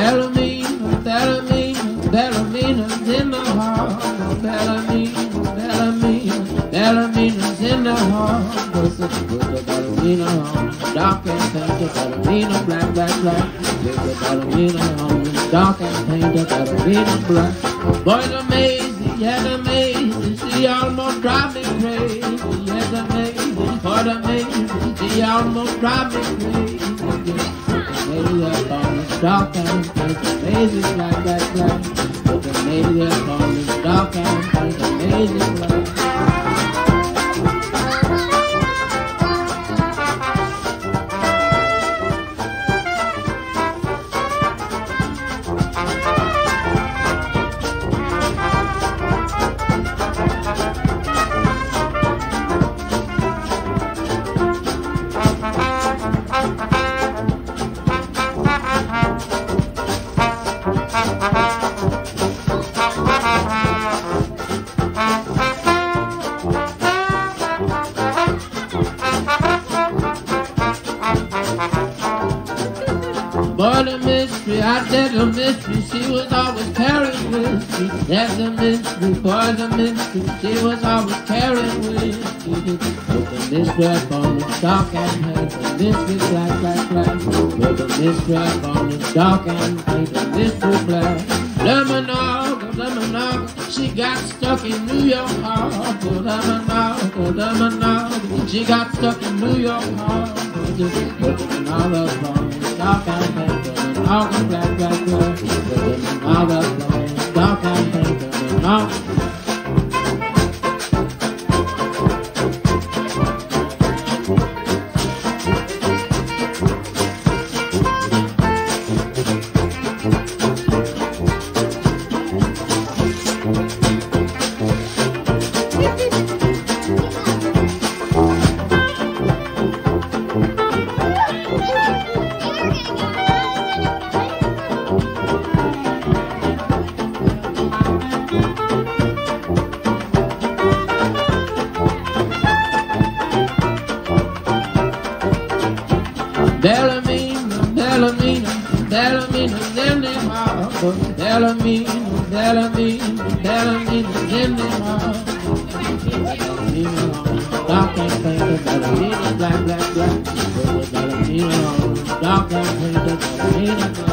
Belamina, Belamina, Belamina's in the harbor. Belamina, Belamina, Belamina's in the. Put the Belamina dock and paint the Belamina black, black, black. Belamina dock and paint the Belamina black. Boys amazing, amazing, she almost drive me crazy. Amazing, she almost drive me crazy. Lady up on the dark and paint amazing black, black, black. Put the lady up on the dark and paint amazing did the mystery. She was always carrying whiskey. That's a mystery, boy, the mystery. She was always carrying whiskey. Put the mystery on the dark and paint the mystery black, black, black. Put the mystery on the dark and paint the mystery black. Lemonaga, oh, Lemonaga, she got stuck in New York Harbor. Oh, Lemonaga, Lemonaga, oh, she got stuck in New York Harbor. Just putting all on the dock and black, black, black. Putting all up on Belamina, Belamina, Belamina's in the harbor. Belamina, Belamina, Belamina's in the harbor. Belamina on the and paint the Belamina black, black, black. On the and paint the Belamina black.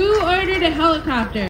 Who ordered a helicopter?